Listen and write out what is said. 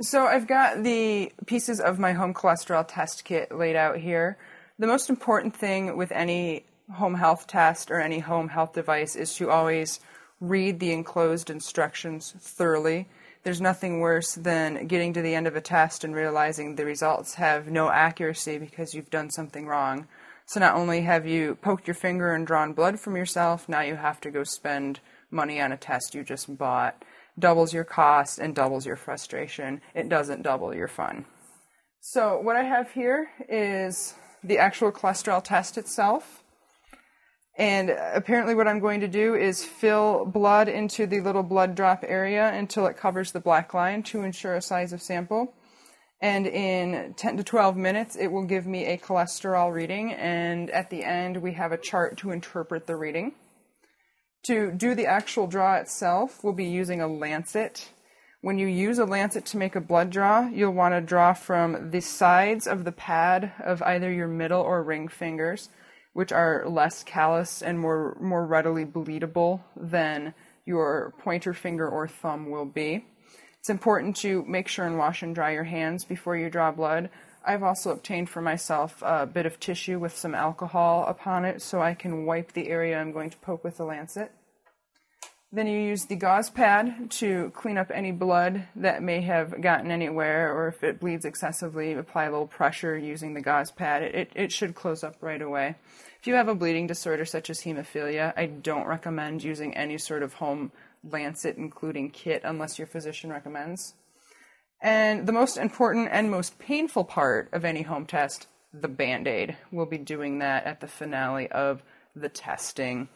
So I've got the pieces of my home cholesterol test kit laid out here. The most important thing with any home health test or any home health device is to always read the enclosed instructions thoroughly. There's nothing worse than getting to the end of a test and realizing the results have no accuracy because you've done something wrong. So not only have you poked your finger and drawn blood from yourself, now you have to go spend money on a test you just bought doubles your cost and doubles your frustration. It doesn't double your fun. So, what I have here is the actual cholesterol test itself. And apparently, what I'm going to do is fill blood into the little blood drop area until it covers the black line to ensure a size of sample. And in 10 to 12 minutes, it will give me a cholesterol reading. And at the end, we have a chart to interpret the reading. To do the actual draw itself, we'll be using a lancet. When you use a lancet to make a blood draw, you'll want to draw from the sides of the pad of either your middle or ring fingers, which are less callous and more, more readily bleedable than your pointer finger or thumb will be. It's important to make sure and wash and dry your hands before you draw blood. I've also obtained for myself a bit of tissue with some alcohol upon it so I can wipe the area I'm going to poke with the lancet. Then you use the gauze pad to clean up any blood that may have gotten anywhere, or if it bleeds excessively, apply a little pressure using the gauze pad. It, it should close up right away. If you have a bleeding disorder such as hemophilia, I don't recommend using any sort of home lancet, including kit, unless your physician recommends. And the most important and most painful part of any home test, the band aid. We'll be doing that at the finale of the testing.